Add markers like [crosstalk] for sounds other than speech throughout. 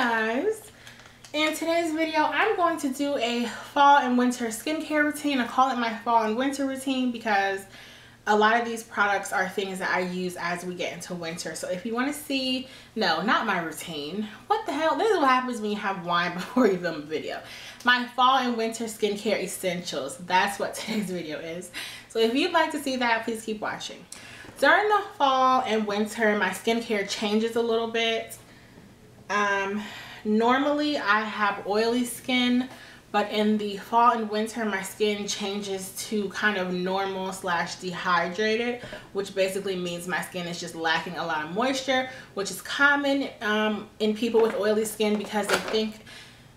guys. In today's video I'm going to do a fall and winter skincare routine. I call it my fall and winter routine because a lot of these products are things that I use as we get into winter. So if you want to see no not my routine. What the hell? This is what happens when you have wine [laughs] before you film a video. My fall and winter skincare essentials. That's what [laughs] today's video is. So if you'd like to see that please keep watching. During the fall and winter my skincare changes a little bit um, normally I have oily skin, but in the fall and winter my skin changes to kind of normal slash dehydrated, which basically means my skin is just lacking a lot of moisture, which is common um, in people with oily skin because they think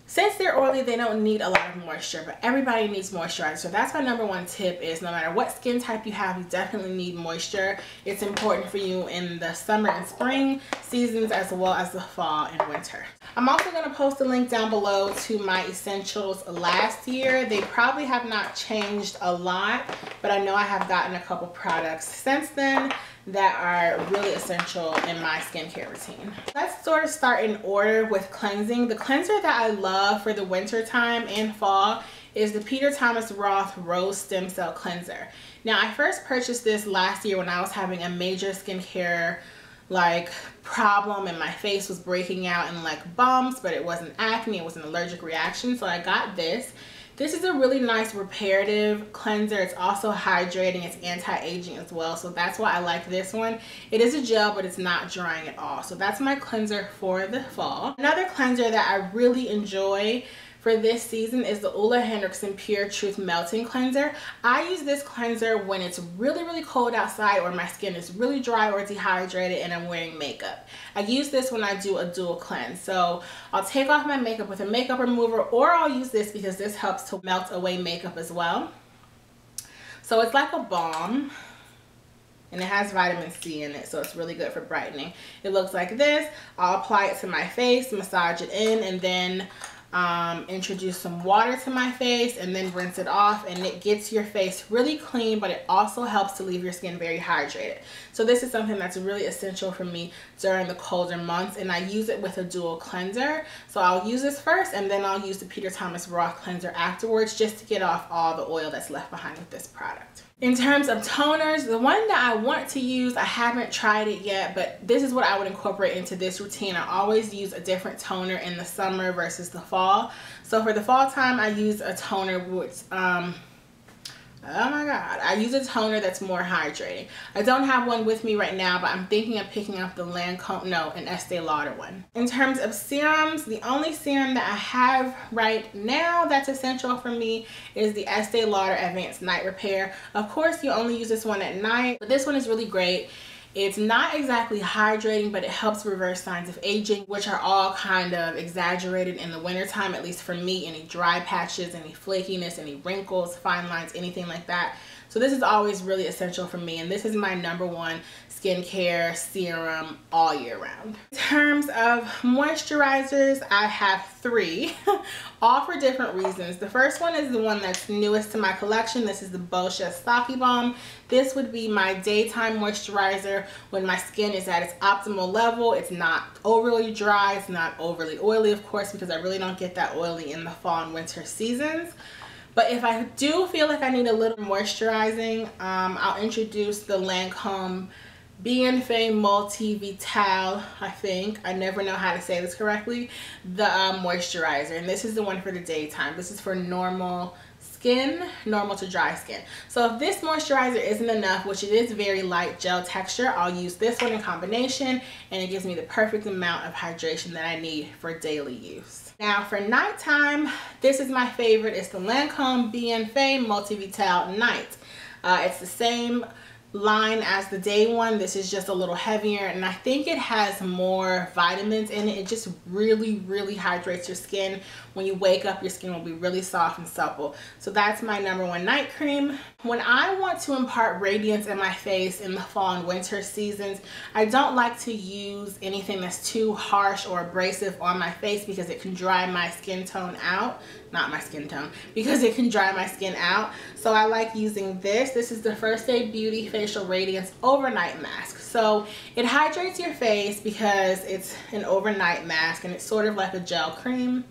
since they're oily, they don't need a lot of moisture, but everybody needs moisturizer. So that's my number one tip is no matter what skin type you have, you definitely need moisture. It's important for you in the summer and spring seasons as well as the fall and winter. I'm also going to post a link down below to my essentials last year. They probably have not changed a lot, but I know I have gotten a couple products since then that are really essential in my skincare routine. Let's sort of start in order with cleansing. The cleanser that I love for the winter time and fall is the Peter Thomas Roth Rose Stem Cell Cleanser. Now I first purchased this last year when I was having a major skincare like problem and my face was breaking out in like bumps but it wasn't acne it was an allergic reaction so I got this this is a really nice reparative cleanser. It's also hydrating. It's anti-aging as well. So that's why I like this one. It is a gel, but it's not drying at all. So that's my cleanser for the fall. Another cleanser that I really enjoy for this season is the Ole Henriksen Pure Truth Melting Cleanser. I use this cleanser when it's really, really cold outside or my skin is really dry or dehydrated and I'm wearing makeup. I use this when I do a dual cleanse. So I'll take off my makeup with a makeup remover or I'll use this because this helps to melt away makeup as well. So it's like a balm and it has vitamin C in it so it's really good for brightening it looks like this I'll apply it to my face massage it in and then um, introduce some water to my face and then rinse it off and it gets your face really clean but it also helps to leave your skin very hydrated. So this is something that's really essential for me during the colder months and I use it with a dual cleanser. So I'll use this first and then I'll use the Peter Thomas Roth cleanser afterwards just to get off all the oil that's left behind with this product in terms of toners, the one that I want to use, I haven't tried it yet, but this is what I would incorporate into this routine. I always use a different toner in the summer versus the fall. So for the fall time, I use a toner with um, oh my god. I use a toner that's more hydrating. I don't have one with me right now but i'm thinking of picking up the lancome no an estee lauder one. In terms of serums the only serum that i have right now that's essential for me is the estee lauder advanced night repair. Of course you only use this one at night but this one is really great it's not exactly hydrating, but it helps reverse signs of aging, which are all kind of exaggerated in the wintertime, at least for me. Any dry patches, any flakiness, any wrinkles, fine lines, anything like that. So this is always really essential for me. And this is my number one skincare serum all year round. In terms of moisturizers, I have three, [laughs] all for different reasons. The first one is the one that's newest to my collection. This is the Boscia Sake Balm. This would be my daytime moisturizer when my skin is at its optimal level. It's not overly dry, it's not overly oily, of course, because I really don't get that oily in the fall and winter seasons. But if I do feel like I need a little moisturizing, um, I'll introduce the Lancome Bienfait Multi Vital, I think. I never know how to say this correctly. The uh, moisturizer. And this is the one for the daytime. This is for normal skin, normal to dry skin. So if this moisturizer isn't enough, which it is very light gel texture, I'll use this one in combination and it gives me the perfect amount of hydration that I need for daily use. Now for nighttime, this is my favorite. It's the Lancome Bienfait Multi Vital Night. Uh, it's the same line as the day one. This is just a little heavier and I think it has more vitamins in it. It just really really hydrates your skin. When you wake up your skin will be really soft and supple. So that's my number one night cream. When I want to impart radiance in my face in the fall and winter seasons I don't like to use anything that's too harsh or abrasive on my face because it can dry my skin tone out not my skin tone because it can dry my skin out so I like using this this is the First Aid Beauty Facial Radiance Overnight Mask. So it hydrates your face because it's an overnight mask and it's sort of like a gel cream.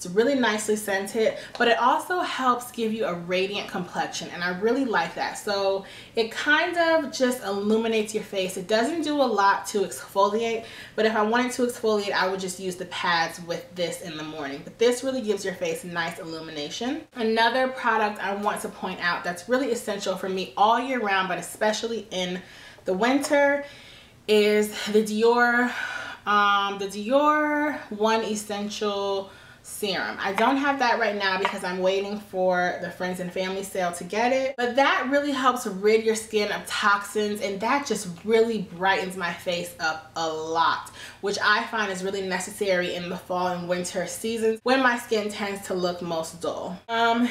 It's really nicely scented, but it also helps give you a radiant complexion, and I really like that. So it kind of just illuminates your face. It doesn't do a lot to exfoliate, but if I wanted to exfoliate, I would just use the pads with this in the morning. But this really gives your face nice illumination. Another product I want to point out that's really essential for me all year round, but especially in the winter, is the Dior, um, the Dior One Essential serum. I don't have that right now because I'm waiting for the friends and family sale to get it. But that really helps rid your skin of toxins and that just really brightens my face up a lot, which I find is really necessary in the fall and winter seasons when my skin tends to look most dull. Um,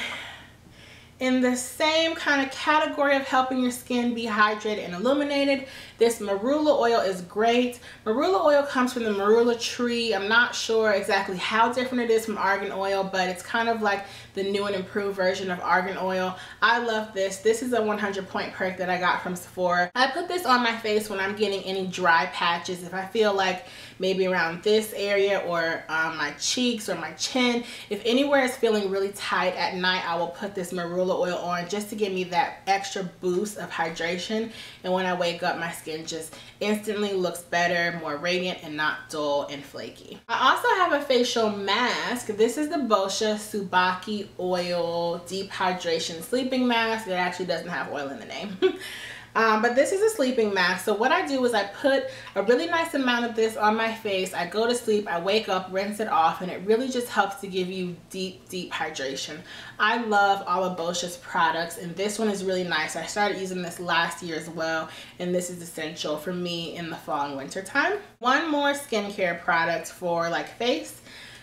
in the same kind of category of helping your skin be hydrated and illuminated, this marula oil is great. Marula oil comes from the marula tree. I'm not sure exactly how different it is from argan oil, but it's kind of like the new and improved version of argan oil. I love this. This is a 100 point perk that I got from Sephora. I put this on my face when I'm getting any dry patches. If I feel like maybe around this area or um, my cheeks or my chin, if anywhere is feeling really tight at night, I will put this marula oil on just to give me that extra boost of hydration. And when I wake up, my skin just instantly looks better, more radiant, and not dull and flaky. I also have a facial mask. This is the Boscia Tsubaki Oil Deep Hydration Sleeping Mask. It actually doesn't have oil in the name. [laughs] Um, but this is a sleeping mask. So what I do is I put a really nice amount of this on my face. I go to sleep, I wake up, rinse it off, and it really just helps to give you deep, deep hydration. I love all of Boscia's products, and this one is really nice. I started using this last year as well, and this is essential for me in the fall and winter time. One more skincare product for like face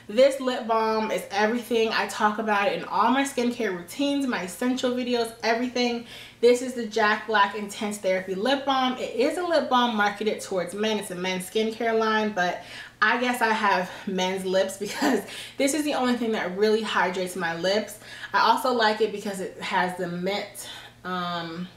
this lip balm is everything. I talk about it in all my skincare routines, my essential videos, everything. This is the Jack Black Intense Therapy Lip Balm. It is a lip balm marketed towards men. It's a men's skincare line, but I guess I have men's lips [laughs] because this is the only thing that really hydrates my lips. I also like it because it has the mint um,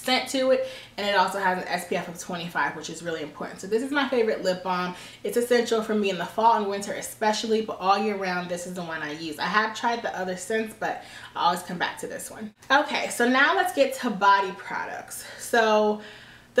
scent to it and it also has an SPF of 25 which is really important. So this is my favorite lip balm. It's essential for me in the fall and winter especially but all year round this is the one I use. I have tried the other scents but I always come back to this one. Okay so now let's get to body products. So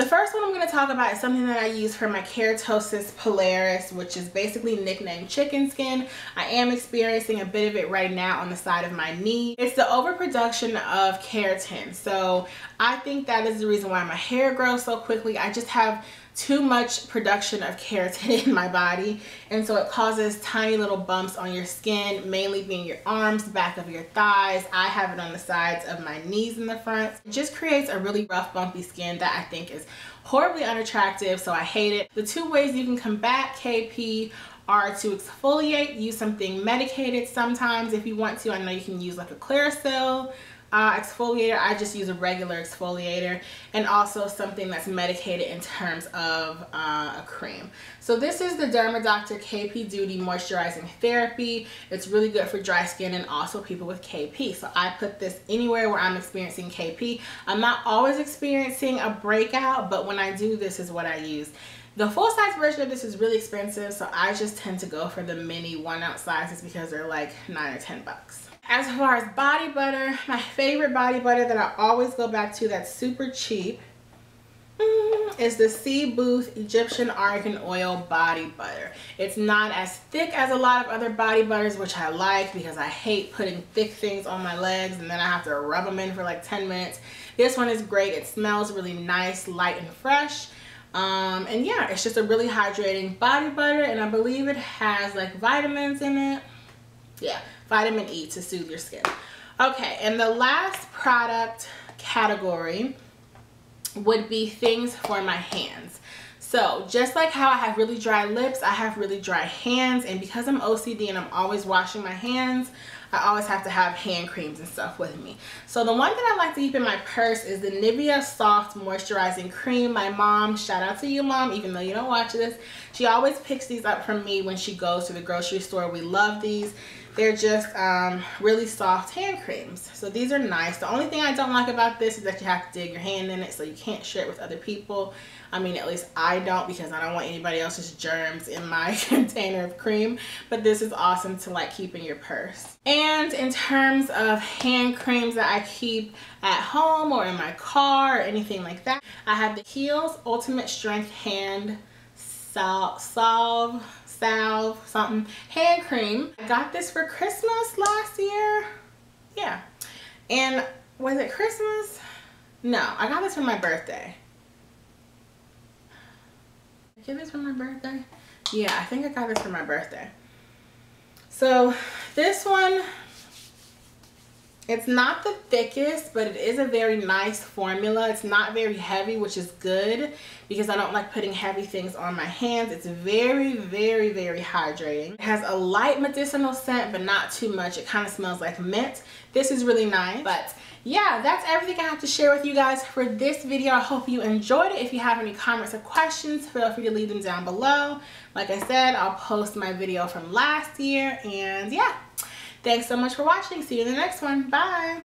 the first one I'm going to talk about is something that I use for my keratosis pilaris, which is basically nicknamed chicken skin. I am experiencing a bit of it right now on the side of my knee. It's the overproduction of keratin. So I think that is the reason why my hair grows so quickly. I just have too much production of keratin [laughs] in my body and so it causes tiny little bumps on your skin mainly being your arms back of your thighs. I have it on the sides of my knees in the front. It just creates a really rough bumpy skin that i think is horribly unattractive so i hate it. The two ways you can combat kp are to exfoliate use something medicated sometimes if you want to. I know you can use like a clearasil uh, exfoliator, I just use a regular exfoliator and also something that's medicated in terms of uh, a cream. So this is the Dermadoctor KP Duty Moisturizing Therapy. It's really good for dry skin and also people with KP. So I put this anywhere where I'm experiencing KP. I'm not always experiencing a breakout, but when I do, this is what I use. The full size version of this is really expensive, so I just tend to go for the mini one ounce sizes because they're like nine or 10 bucks. As far as body butter, my favorite body butter that I always go back to that's super cheap mm, is the C. Booth Egyptian Argan Oil Body Butter. It's not as thick as a lot of other body butters, which I like because I hate putting thick things on my legs and then I have to rub them in for like 10 minutes. This one is great. It smells really nice, light, and fresh. Um, and yeah, it's just a really hydrating body butter and I believe it has like vitamins in it. Yeah, vitamin E to soothe your skin. Okay, and the last product category would be things for my hands. So just like how I have really dry lips, I have really dry hands and because I'm OCD and I'm always washing my hands, I always have to have hand creams and stuff with me. So the one that I like to keep in my purse is the Nivea Soft Moisturizing Cream. My mom, shout out to you mom, even though you don't watch this, she always picks these up from me when she goes to the grocery store. We love these. They're just um, really soft hand creams. So these are nice. The only thing I don't like about this is that you have to dig your hand in it so you can't share it with other people. I mean, at least I don't because I don't want anybody else's germs in my [laughs] container of cream. But this is awesome to like keep in your purse. And in terms of hand creams that I keep at home or in my car or anything like that, I have the Kiehl's Ultimate Strength Hand Salve, salve, salve, something, hand cream. I got this for Christmas last year. Yeah. And was it Christmas? No, I got this for my birthday. I get this for my birthday? Yeah, I think I got this for my birthday. So this one, it's not the thickest, but it is a very nice formula. It's not very heavy, which is good because I don't like putting heavy things on my hands. It's very, very, very hydrating. It has a light medicinal scent, but not too much. It kind of smells like mint. This is really nice, but yeah, that's everything I have to share with you guys for this video. I hope you enjoyed it. If you have any comments or questions, feel free to leave them down below. Like I said, I'll post my video from last year. And yeah, thanks so much for watching. See you in the next one. Bye.